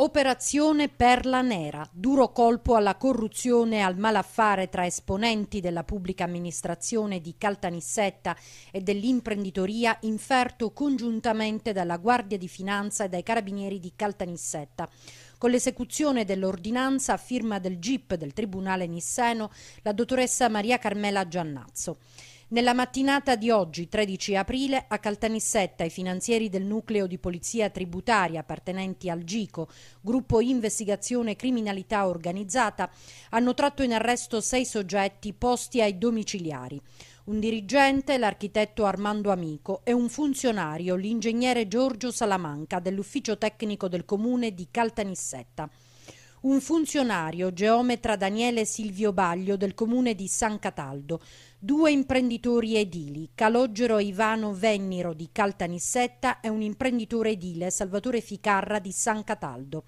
Operazione Perla Nera, duro colpo alla corruzione e al malaffare tra esponenti della pubblica amministrazione di Caltanissetta e dell'imprenditoria inferto congiuntamente dalla Guardia di Finanza e dai Carabinieri di Caltanissetta. Con l'esecuzione dell'ordinanza a firma del GIP del Tribunale Nisseno, la dottoressa Maria Carmela Giannazzo. Nella mattinata di oggi, 13 aprile, a Caltanissetta i finanzieri del nucleo di polizia tributaria appartenenti al GICO, gruppo investigazione criminalità organizzata, hanno tratto in arresto sei soggetti posti ai domiciliari. Un dirigente, l'architetto Armando Amico, e un funzionario, l'ingegnere Giorgio Salamanca, dell'ufficio tecnico del comune di Caltanissetta un funzionario, geometra Daniele Silvio Baglio del comune di San Cataldo, due imprenditori edili, Calogero Ivano Venniro di Caltanissetta e un imprenditore edile, Salvatore Ficarra di San Cataldo.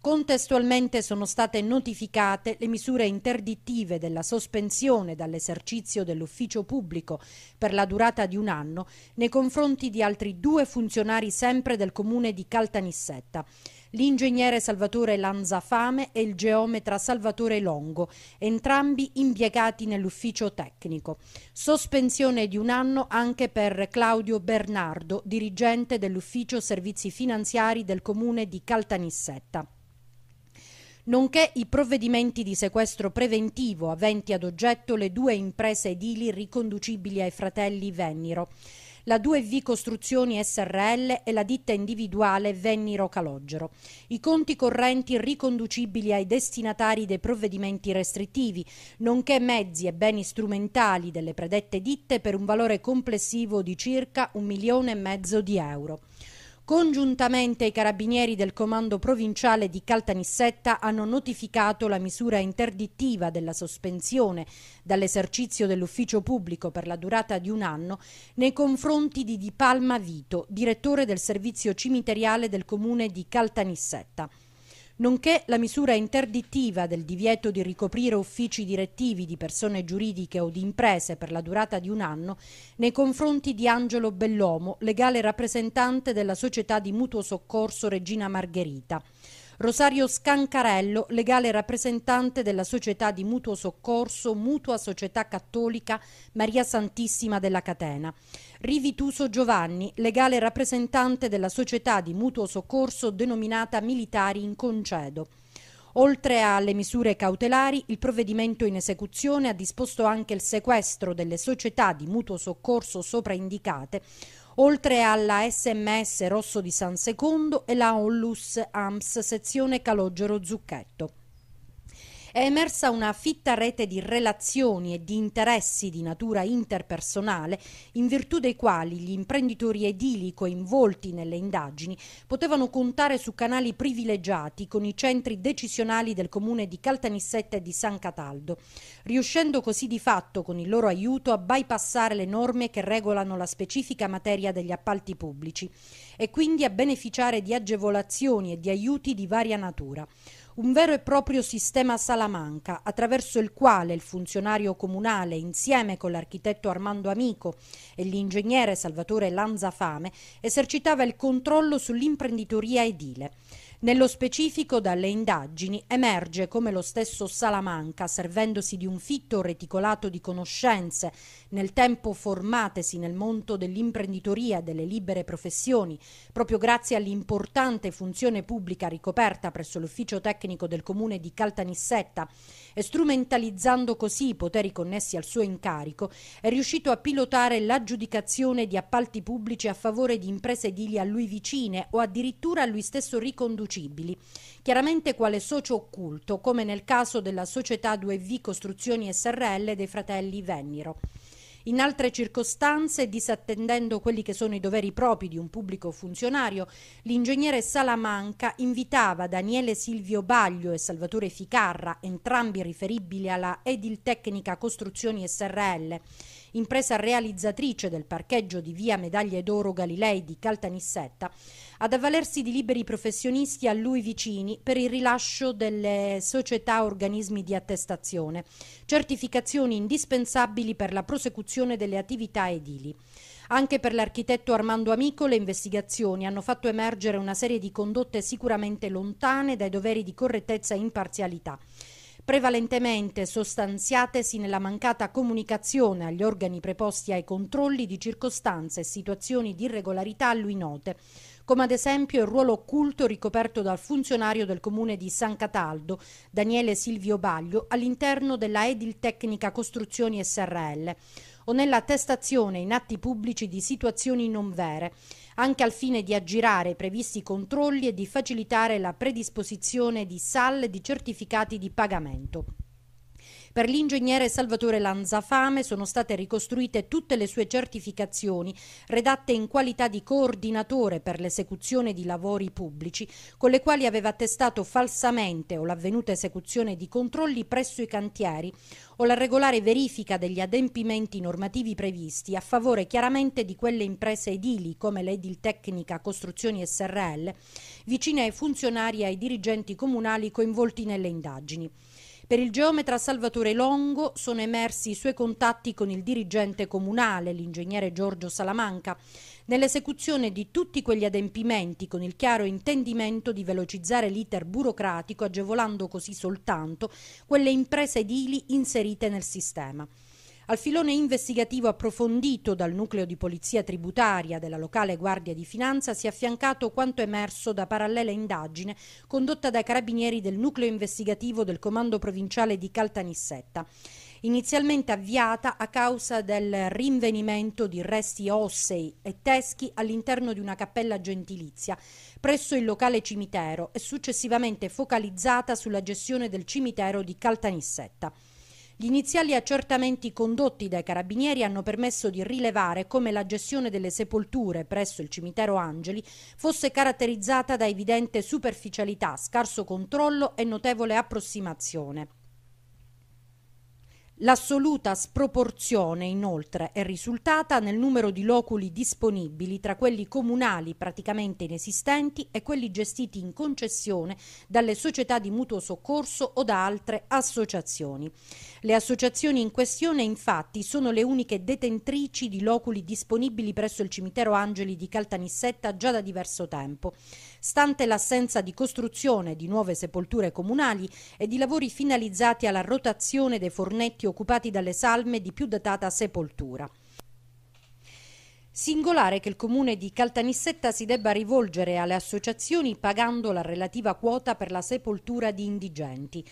Contestualmente sono state notificate le misure interdittive della sospensione dall'esercizio dell'ufficio pubblico per la durata di un anno nei confronti di altri due funzionari sempre del comune di Caltanissetta l'ingegnere Salvatore Lanzafame e il geometra Salvatore Longo, entrambi impiegati nell'ufficio tecnico. Sospensione di un anno anche per Claudio Bernardo, dirigente dell'ufficio servizi finanziari del comune di Caltanissetta nonché i provvedimenti di sequestro preventivo aventi ad oggetto le due imprese edili riconducibili ai fratelli Venniro la 2V Costruzioni SRL e la ditta individuale Venniro Calogero. I conti correnti riconducibili ai destinatari dei provvedimenti restrittivi, nonché mezzi e beni strumentali delle predette ditte per un valore complessivo di circa un milione e mezzo di euro. Congiuntamente i carabinieri del comando provinciale di Caltanissetta hanno notificato la misura interdittiva della sospensione dall'esercizio dell'ufficio pubblico per la durata di un anno nei confronti di Di Palma Vito, direttore del servizio cimiteriale del comune di Caltanissetta nonché la misura interdittiva del divieto di ricoprire uffici direttivi di persone giuridiche o di imprese per la durata di un anno nei confronti di Angelo Bellomo, legale rappresentante della società di mutuo soccorso Regina Margherita. Rosario Scancarello, legale rappresentante della società di mutuo soccorso Mutua Società Cattolica Maria Santissima della Catena. Rivituso Giovanni, legale rappresentante della società di mutuo soccorso denominata Militari in Concedo. Oltre alle misure cautelari, il provvedimento in esecuzione ha disposto anche il sequestro delle società di mutuo soccorso sopraindicate, oltre alla SMS Rosso di San Secondo e la Onlus AMS sezione Calogero Zucchetto è emersa una fitta rete di relazioni e di interessi di natura interpersonale in virtù dei quali gli imprenditori edili coinvolti nelle indagini potevano contare su canali privilegiati con i centri decisionali del comune di Caltanissetta e di San Cataldo, riuscendo così di fatto con il loro aiuto a bypassare le norme che regolano la specifica materia degli appalti pubblici e quindi a beneficiare di agevolazioni e di aiuti di varia natura un vero e proprio sistema Salamanca, attraverso il quale il funzionario comunale, insieme con l'architetto Armando Amico e l'ingegnere Salvatore Lanzafame, esercitava il controllo sull'imprenditoria edile. Nello specifico dalle indagini emerge come lo stesso Salamanca, servendosi di un fitto reticolato di conoscenze, nel tempo formatesi nel mondo dell'imprenditoria e delle libere professioni, proprio grazie all'importante funzione pubblica ricoperta presso l'ufficio tecnico del comune di Caltanissetta e strumentalizzando così i poteri connessi al suo incarico, è riuscito a pilotare l'aggiudicazione di appalti pubblici a favore di imprese edili a lui vicine o addirittura a lui stesso riconducibili, chiaramente quale socio occulto, come nel caso della società 2V Costruzioni SRL dei fratelli Venniro. In altre circostanze, disattendendo quelli che sono i doveri propri di un pubblico funzionario, l'ingegnere Salamanca invitava Daniele Silvio Baglio e Salvatore Ficarra, entrambi riferibili alla Ediltecnica Costruzioni SRL, impresa realizzatrice del parcheggio di via Medaglie d'Oro Galilei di Caltanissetta, ad avvalersi di liberi professionisti a lui vicini per il rilascio delle società organismi di attestazione, certificazioni indispensabili per la prosecuzione delle attività edili. Anche per l'architetto Armando Amico le investigazioni hanno fatto emergere una serie di condotte sicuramente lontane dai doveri di correttezza e imparzialità prevalentemente sostanziatesi nella mancata comunicazione agli organi preposti ai controlli di circostanze e situazioni di irregolarità a lui note, come ad esempio il ruolo occulto ricoperto dal funzionario del comune di San Cataldo, Daniele Silvio Baglio, all'interno della Edil Tecnica Costruzioni SRL, o nella attestazione in atti pubblici di situazioni non vere, anche al fine di aggirare i previsti controlli e di facilitare la predisposizione di SAL di certificati di pagamento. Per l'ingegnere Salvatore Lanzafame sono state ricostruite tutte le sue certificazioni, redatte in qualità di coordinatore per l'esecuzione di lavori pubblici, con le quali aveva attestato falsamente o l'avvenuta esecuzione di controlli presso i cantieri o la regolare verifica degli adempimenti normativi previsti a favore chiaramente di quelle imprese edili come l'Edil Tecnica Costruzioni SRL, vicine ai funzionari e ai dirigenti comunali coinvolti nelle indagini. Per il geometra Salvatore Longo sono emersi i suoi contatti con il dirigente comunale, l'ingegnere Giorgio Salamanca, nell'esecuzione di tutti quegli adempimenti con il chiaro intendimento di velocizzare l'iter burocratico agevolando così soltanto quelle imprese edili inserite nel sistema. Al filone investigativo approfondito dal nucleo di polizia tributaria della locale Guardia di Finanza si è affiancato quanto emerso da parallela indagine condotta dai carabinieri del nucleo investigativo del comando provinciale di Caltanissetta inizialmente avviata a causa del rinvenimento di resti ossei e teschi all'interno di una cappella gentilizia presso il locale cimitero e successivamente focalizzata sulla gestione del cimitero di Caltanissetta. Gli iniziali accertamenti condotti dai carabinieri hanno permesso di rilevare come la gestione delle sepolture presso il cimitero Angeli fosse caratterizzata da evidente superficialità, scarso controllo e notevole approssimazione. L'assoluta sproporzione, inoltre, è risultata nel numero di loculi disponibili tra quelli comunali praticamente inesistenti e quelli gestiti in concessione dalle società di mutuo soccorso o da altre associazioni. Le associazioni in questione, infatti, sono le uniche detentrici di loculi disponibili presso il cimitero Angeli di Caltanissetta già da diverso tempo stante l'assenza di costruzione di nuove sepolture comunali e di lavori finalizzati alla rotazione dei fornetti occupati dalle salme di più datata sepoltura. Singolare che il comune di Caltanissetta si debba rivolgere alle associazioni pagando la relativa quota per la sepoltura di indigenti.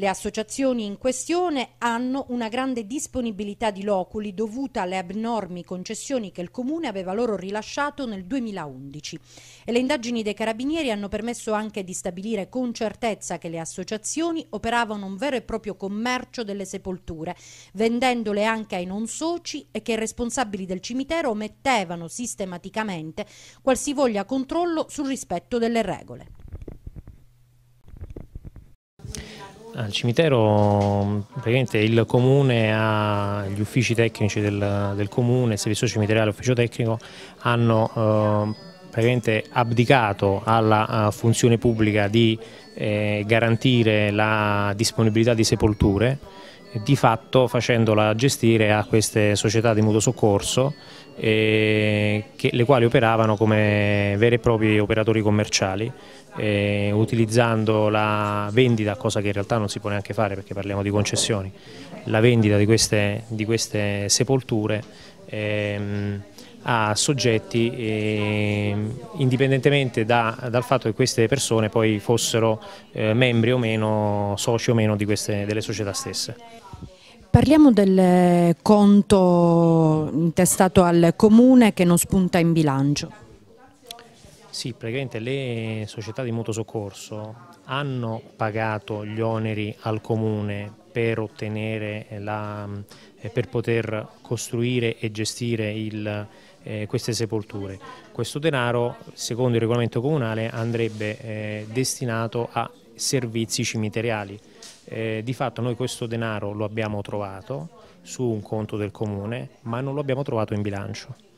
Le associazioni in questione hanno una grande disponibilità di loculi dovuta alle abnormi concessioni che il Comune aveva loro rilasciato nel 2011 e le indagini dei carabinieri hanno permesso anche di stabilire con certezza che le associazioni operavano un vero e proprio commercio delle sepolture, vendendole anche ai non soci e che i responsabili del cimitero omettevano sistematicamente qualsivoglia controllo sul rispetto delle regole. Al cimitero praticamente il comune ha gli uffici tecnici del, del comune, il servizio cimiteriale l'ufficio tecnico hanno eh, praticamente abdicato alla uh, funzione pubblica di eh, garantire la disponibilità di sepolture di fatto facendola gestire a queste società di mutuo soccorso eh, che, le quali operavano come veri e propri operatori commerciali eh, utilizzando la vendita, cosa che in realtà non si può neanche fare perché parliamo di concessioni, la vendita di queste, di queste sepolture ehm, a soggetti eh, indipendentemente da, dal fatto che queste persone poi fossero eh, membri o meno, soci o meno queste, delle società stesse. Parliamo del conto intestato al comune che non spunta in bilancio. Sì, praticamente le società di mutuo soccorso hanno pagato gli oneri al comune per la, eh, per poter costruire e gestire il, eh, queste sepolture. Questo denaro, secondo il regolamento comunale, andrebbe eh, destinato a servizi cimiteriali. Eh, di fatto noi questo denaro lo abbiamo trovato su un conto del comune, ma non lo abbiamo trovato in bilancio.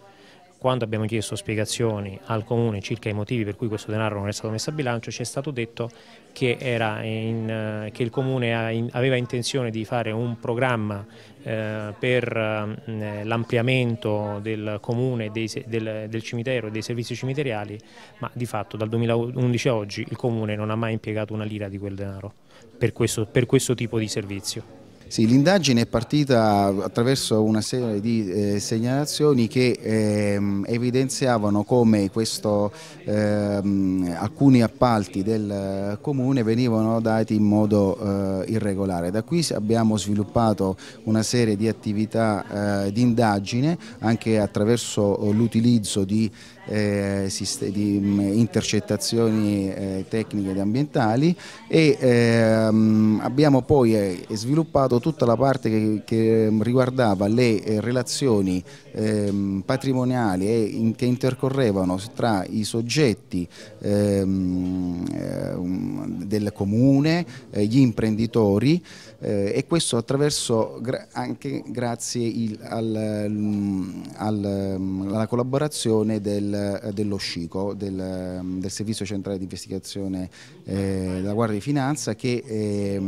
Quando abbiamo chiesto spiegazioni al Comune circa i motivi per cui questo denaro non è stato messo a bilancio ci è stato detto che, in, che il Comune aveva intenzione di fare un programma eh, per eh, l'ampliamento del Comune, del cimitero e dei servizi cimiteriali, ma di fatto dal 2011 a oggi il Comune non ha mai impiegato una lira di quel denaro per questo, per questo tipo di servizio. Sì, l'indagine è partita attraverso una serie di eh, segnalazioni che ehm, evidenziavano come questo, ehm, alcuni appalti del comune venivano dati in modo eh, irregolare. Da qui abbiamo sviluppato una serie di attività eh, di indagine anche attraverso l'utilizzo di eh, di mm, intercettazioni eh, tecniche ed ambientali e ehm, abbiamo poi eh, sviluppato tutta la parte che, che riguardava le eh, relazioni ehm, patrimoniali e in, che intercorrevano tra i soggetti ehm, ehm del comune, eh, gli imprenditori eh, e questo attraverso gra anche grazie il, al, mm, al, mm, alla collaborazione del, dello SCICO, del, mm, del, Servizio Centrale di Investigazione eh, della Guardia di Finanza che eh,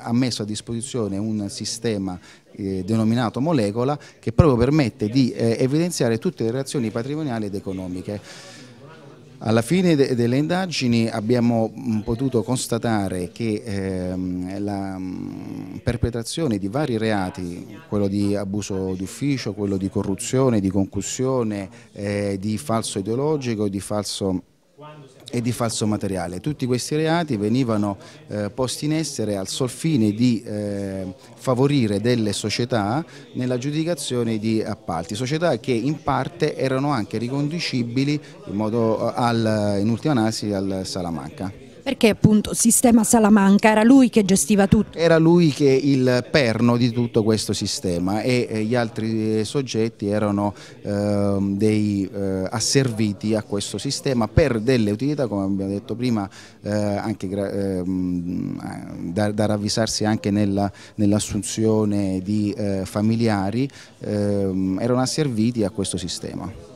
ha messo a disposizione un sistema eh, denominato molecola che proprio permette di eh, evidenziare tutte le relazioni patrimoniali ed economiche. Alla fine de delle indagini abbiamo potuto constatare che ehm, la perpetrazione di vari reati, quello di abuso d'ufficio, quello di corruzione, di concussione, eh, di falso ideologico, di falso e di falso materiale. Tutti questi reati venivano eh, posti in essere al sol fine di eh, favorire delle società nella giudicazione di appalti, società che in parte erano anche riconducibili in, modo, al, in ultima analisi al Salamanca. Perché appunto sistema Salamanca era lui che gestiva tutto? Era lui che il perno di tutto questo sistema e gli altri soggetti erano eh, dei eh, asserviti a questo sistema per delle utilità come abbiamo detto prima eh, anche ehm, da, da, ravvisarsi anche nell'assunzione nell di eh, familiari ehm, erano asserviti a questo sistema.